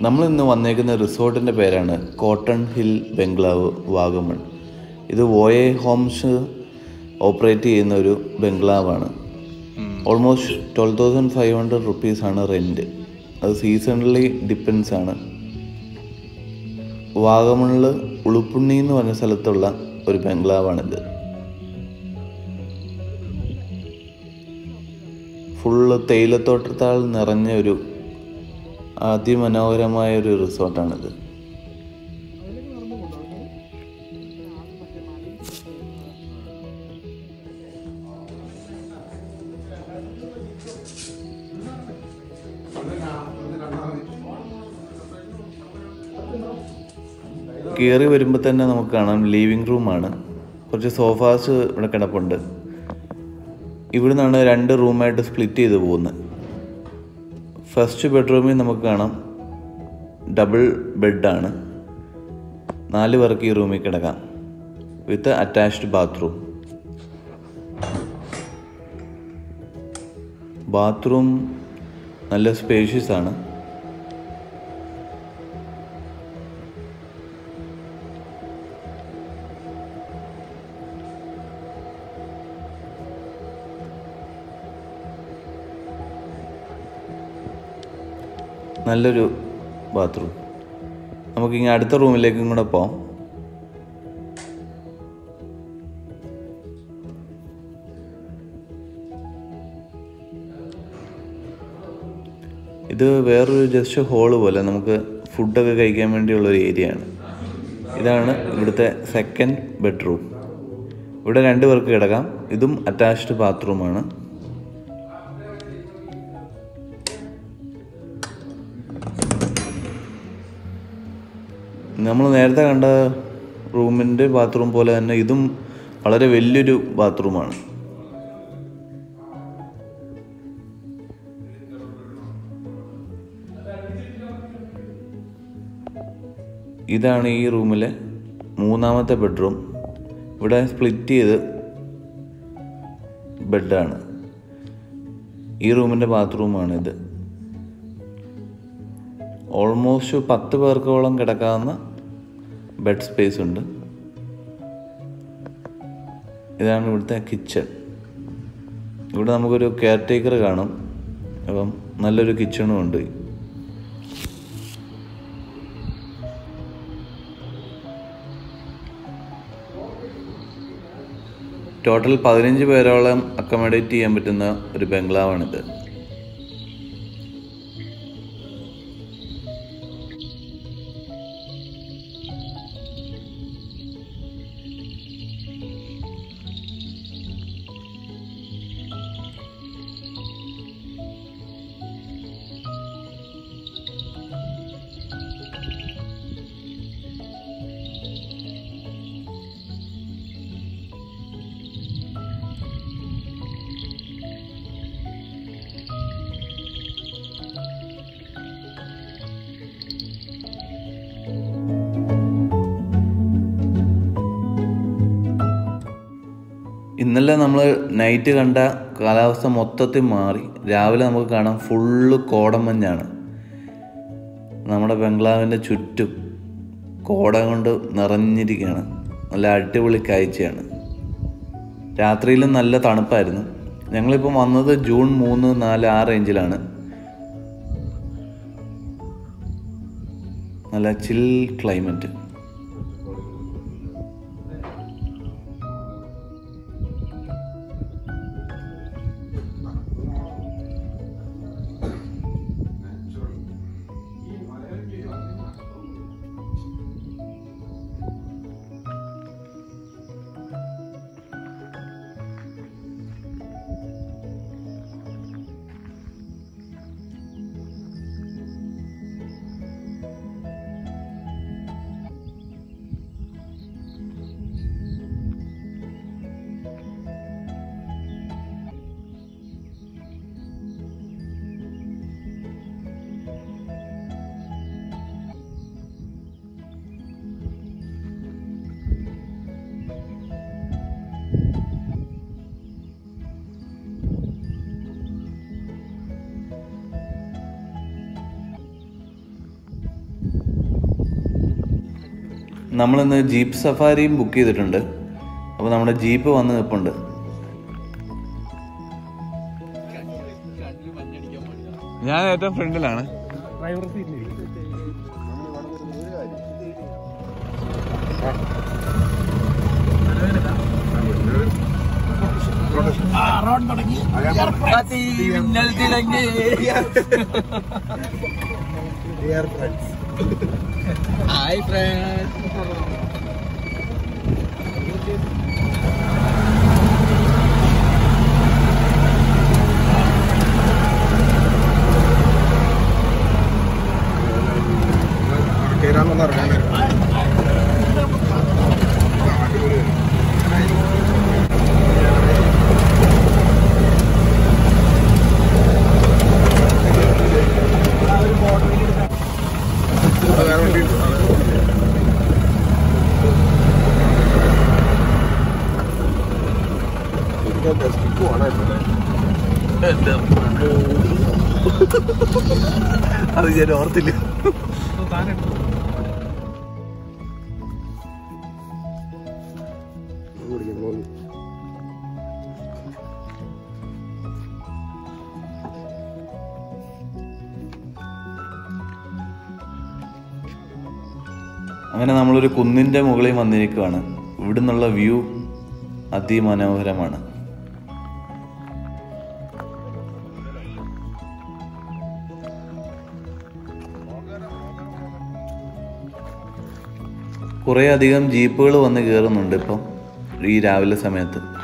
നമ്മൾ ഇന്ന് വന്നേക്കുന്ന റിസോർട്ടിന്റെ പേരാണ് കോട്ടൺ ഹിൽ ബംഗ്ലാവ് വാഗമൺ. ഇത് വോയെ ഹോംസ് ഓപ്പറേറ്റ് ചെയ്യുന്ന ഒരു ബംഗ്ലാവാണ്. Almost twelve thousand five hundred റുപ്പീസാണ് റെന്റ് അത് സീസണലി ഡിപ്പെൻസ് ആണ്. വാഗമണിൽ ഉളുപ്പുണ്ണി എന്ന് പറഞ്ഞ സ്ഥലത്തുള്ള ഒരു ബംഗ്ലാവാണിത്. ഫുള്ള് തേയിലത്തോട്ടത്താൽ നിറഞ്ഞ ഒരു അതിമനോഹരമായ ഒരു റിസോർട്ടാണിത്. കയറി വരുമ്പോൾ തന്നെ നമുക്ക് കാണാം ലിവിങ് റൂമാണ് കുറച്ച് സോഫാസ് ഇവിടെ കിടപ്പുണ്ട്. ഇവിടെ നിന്നാണ് രണ്ട് റൂമായിട്ട് സ്പ്ലിറ്റ് ചെയ്ത് പോകുന്നത്. ഫസ്റ്റ് ബെഡ്റൂമിൽ നമുക്ക് കാണാം ഡബിൾ ബെഡാണ്. നാല് പേർക്ക് ഈ റൂമിൽ കിടക്കാം. With attached bathroom. ബാത്റൂം നല്ല സ്പേഷ്യസ് ആണ്. നല്ലൊരു ബാത്റൂം നമുക്കിങ്ങനെ അടുത്ത റൂമിലേക്കും കൂടെ പോവാം. ഇത് വേറൊരു ജസ്റ്റ് ഹോൾ പോലെ നമുക്ക് ഫുഡൊക്കെ കഴിക്കാൻ വേണ്ടിയുള്ള ഒരു ഏരിയ ആണ്. ഇതാണ് ഇവിടുത്തെ സെക്കൻഡ് ബെഡ്റൂം ഇവിടെ രണ്ട് പേർക്ക് കിടക്കാം. ഇതും അറ്റാച്ച്ഡ് ബാത്റൂമാണ് നമ്മൾ നേരത്തെ കണ്ട റൂമിന്റെ ബാത്റൂം പോലെ തന്നെ ഇതും വളരെ വലിയൊരു ബാത്റൂമാണ്. ഇതാണ് ഈ റൂമിലെ മൂന്നാമത്തെ ബെഡ്റൂം. ഇവിടെ സ്പ്ലിറ്റ് ചെയ്ത് ബെഡാണ്. ഈ റൂമിന്റെ ബാത്റൂമാണ് ഇത്. ഓൾമോസ്റ്റ് പത്ത് പേർക്കോളം കിടക്കാവുന്ന ബെഡ് സ്പേസ് ഉണ്ട്. ഇതാണ് ഇവിടുത്തെ കിച്ചൺ ഇവിടെ നമുക്കൊരു കെയർ ടേക്കർ കാണും. അപ്പം നല്ലൊരു കിച്ചണും ഉണ്ട്. ടോട്ടൽ പതിനഞ്ച് പേരോളം അക്കോമഡേറ്റ് ചെയ്യാൻ പറ്റുന്ന ഒരു ബംഗ്ലാവാണിത്. ഇന്നലെ നമ്മൾ നൈറ്റ് കണ്ട കാലാവസ്ഥ മൊത്തത്തിൽ മാറി. രാവിലെ നമുക്ക് കാണാം ഫുള്ള് കോടമഞ്ഞാണ് നമ്മുടെ ബംഗ്ലാവിന്റെ ചുറ്റും കോട കൊണ്ട് നിറഞ്ഞിരിക്കുകയാണ്. നല്ല അടിപൊളി കാഴ്ചയാണ്. രാത്രിയിലും നല്ല തണുപ്പായിരുന്നു. ഞങ്ങളിപ്പം വന്നത് ജൂൺ മൂന്ന് നാല് ആ റേഞ്ചിലാണ് നല്ല ചിൽ ക്ലൈമറ്റ് നമ്മളിന്ന് ജീപ്പ് സഫാരിയും ബുക്ക് ചെയ്തിട്ടുണ്ട്. അപ്പോൾ നമ്മുടെ ജീപ്പ് വന്ന് നിൽപ്പുണ്ട് ഞാൻ ഏറ്റവും ഫ്രണ്ടിലാണ്. ഡ്രൈവർ സീറ്റിൽ Hi friends. അത് ഞാൻ ഓർത്തില്ല. അങ്ങനെ നമ്മളൊരു കുന്നിന്റെ മുകളിൽ വന്നിരിക്കുകയാണ് ഇവിടുന്നുള്ള വ്യൂ അതിമനോഹരമാണ്. കുറേ അധികം ജീപ്പുകൾ വന്ന് കയറുന്നുണ്ട് ഇപ്പം ഈ രാവിലെ സമയത്ത്.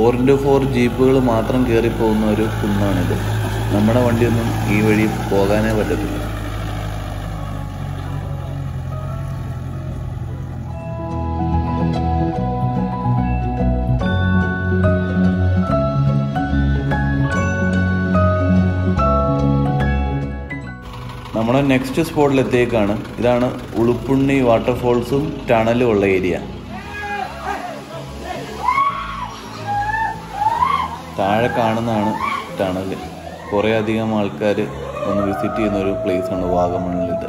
ഫോർ ഇന്റു ഫോർ ജീപ്പുകൾ മാത്രം കയറി പോകുന്ന ഒരു കുന്നാണിത്. നമ്മുടെ വണ്ടിയൊന്നും ഈ വഴി പോകാനേ പറ്റത്തില്ല. നമ്മുടെ നെക്സ്റ്റ് സ്പോട്ടിലെത്തിയേക്കാണ് ഇതാണ് ഉളുപ്പുണ്ണി വാട്ടർഫോൾസും ടണലും ഉള്ള ഏരിയ താഴെ കാണുന്നതാണ് ടണൽ കുറേ അധികം ആൾക്കാർ ഒന്ന് വിസിറ്റ് ചെയ്യുന്ന ഒരു പ്ലേസ് ആണ് വാഗമണ്ണിൽ ഇത്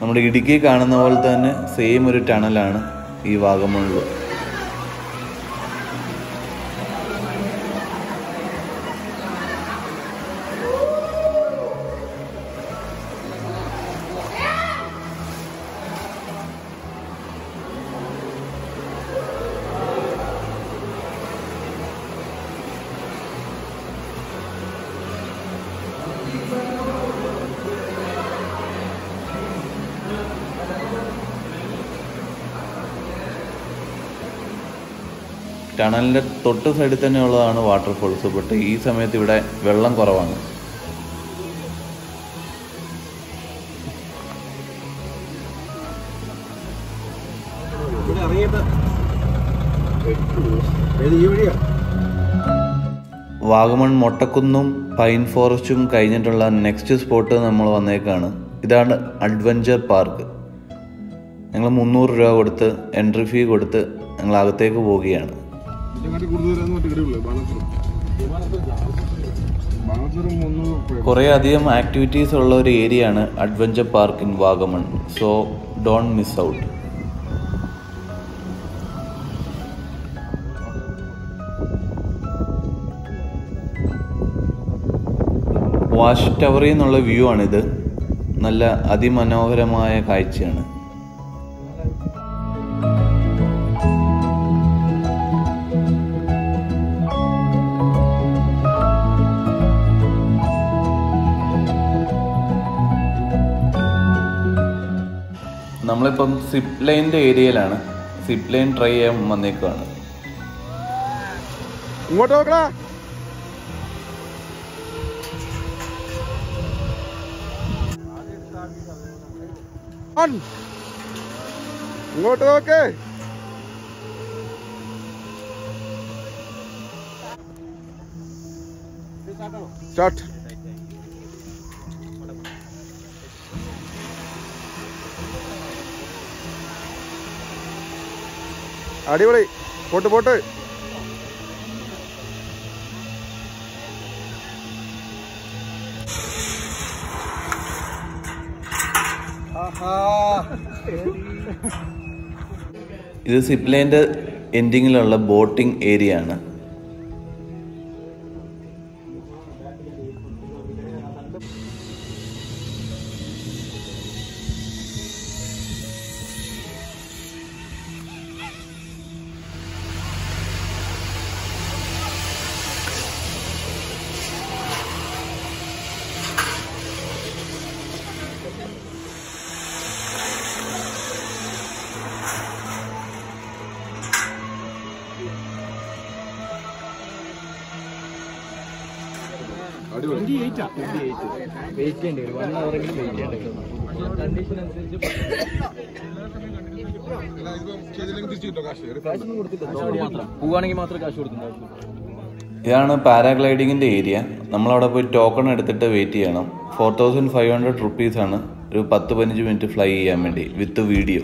നമ്മുടെ ഇടുക്കി കാണുന്ന പോലെ തന്നെ സെയിം ഒരു ടണലാണ് ഈ വാഗമണ്ണിൽ ടണലിന്റെ തൊട്ട് സൈഡിൽ തന്നെയുള്ളതാണ് വാട്ടർഫോൾസ് ബട്ട് ഈ സമയത്ത് ഇവിടെ വെള്ളം കുറവാണ്. വാഗമൺ മൊട്ടക്കുന്നും പൈൻ ഫോറസ്റ്റും കഴിഞ്ഞിട്ടുള്ള നെക്സ്റ്റ് സ്പോട്ട് നമ്മൾ വന്നേക്കാണ്. ഇതാണ് അഡ്വഞ്ചർ പാർക്ക് ഞങ്ങൾ മുന്നൂറ് രൂപ കൊടുത്ത് എൻട്രി ഫീ കൊടുത്ത് ഞങ്ങൾ അകത്തേക്ക് പോവുകയാണ്. കുറേ അധികം ആക്ടിവിറ്റീസ് ഉള്ള ഒരു ഏരിയ ആണ് adventure park in Vagamon. So don't miss out watch ടവറിൽ നിന്നുള്ള വ്യൂ ആണിത്. നല്ല അതിമനോഹരമായ കാഴ്ചയാണ്. നമ്മളിപ്പം സിപ്പ് ലൈൻ്റെ ഏരിയയിലാണ് സിപ്പ് ലൈൻ ട്രൈ ചെയ്യാൻ വന്നേക്കുവാണ് ഇങ്ങോട്ട് നോക്കടാ ഇങ്ങോട്ട് നോക്കേ സ്റ്റാർട്ട് അടിപൊളി. പോട്ട് പോട്ട്. ഇത് സിപ്ലൈന്റെ എൻഡിങ്ങിലുള്ള ബോട്ടിംഗ് ഏരിയ ആണ് വെയിറ്റ് ചെയ്യേണ്ടി വരും വൺ അവറെങ്കിലും വെയിറ്റ് ചെയ്യേണ്ടി വരും കണ്ടീഷൻ അനുസരിച്ച് പോവാണെങ്കിൽ കാശ് ഇതാണ് പാരാഗ്ലൈഡിങ്ങിന്റെ ഏരിയ. നമ്മളവിടെ പോയി ടോക്കൺ എടുത്തിട്ട് വെയിറ്റ് ചെയ്യണം. ഫോർ തൗസൻഡ് ഫൈവ് ഹൺഡ്രഡ് റുപ്പീസാണ് ഒരു പത്ത് പതിനഞ്ച് മിനിറ്റ് ഫ്ലൈ ചെയ്യാൻ വേണ്ടി വിത്ത് വീഡിയോ